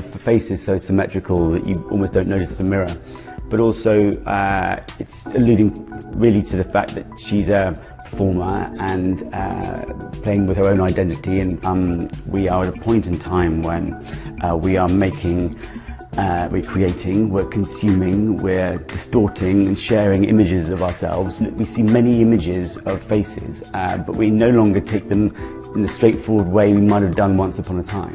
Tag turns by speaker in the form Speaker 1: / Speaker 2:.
Speaker 1: her face is so symmetrical that you almost don't notice it's a mirror. But also, uh, it's alluding really to the fact that she's a performer and uh, playing with her own identity. And um, we are at a point in time when uh, we are making uh, we're creating, we're consuming, we're distorting and sharing images of ourselves. We see many images of faces, uh, but we no longer take them in the straightforward way we might have done once upon a time.